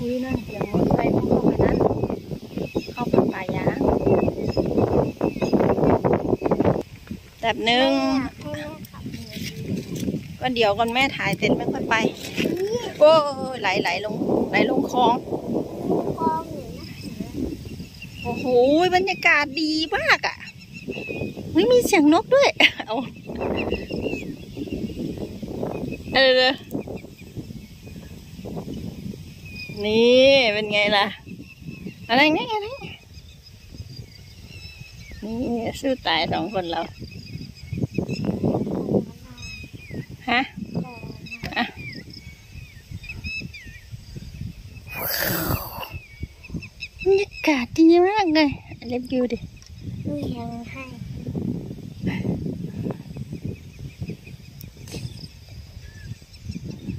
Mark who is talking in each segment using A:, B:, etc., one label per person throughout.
A: อุ้ยนั่นเสียงอเตอร์ไซค์พุ่งเข้ามานั้น เข้าป่าป่ายางแบบหนึ่งก็เดี๋ยวก่อนแม่ถ่ายเสร็จไม่ค่อยไป โอ้ไหลไหลลงไหลลงคลอง
B: คลองหนูนะ
A: โอ้โหบรรยากาศดีมากอะไม่มีเสียงนกด้วย เอาเออ นี่เป็นไงล่ะ อะไรเนี่ยอะไรเนี่ยนี่สู้ตายสองคนเราฮะบรรยากาศดีมากเลยเล็บยูดิ
B: หนูยังให้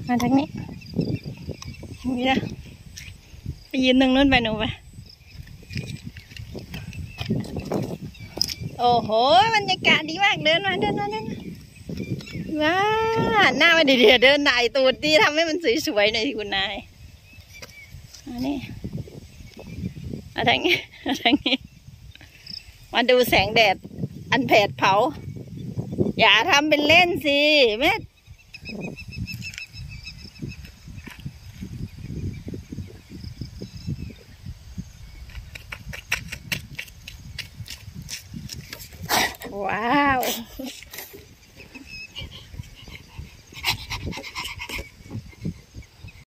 A: มาทางนี้นี่นะ ไปยืนตรงนู้นไปหนูไปโอ้โหบรรยากาศดีมากเดินมาเดินมาเดินมาว้าหน้าม่ดีเดียเดินนายตูดดีทำให้มันสวยๆหน่อยสิคุณนายอันนี้มาทางนี้มาทางนี้ มาดูแสงแดด อันแผดเผา อย่าทำเป็นเล่นสิแม่ ว้าว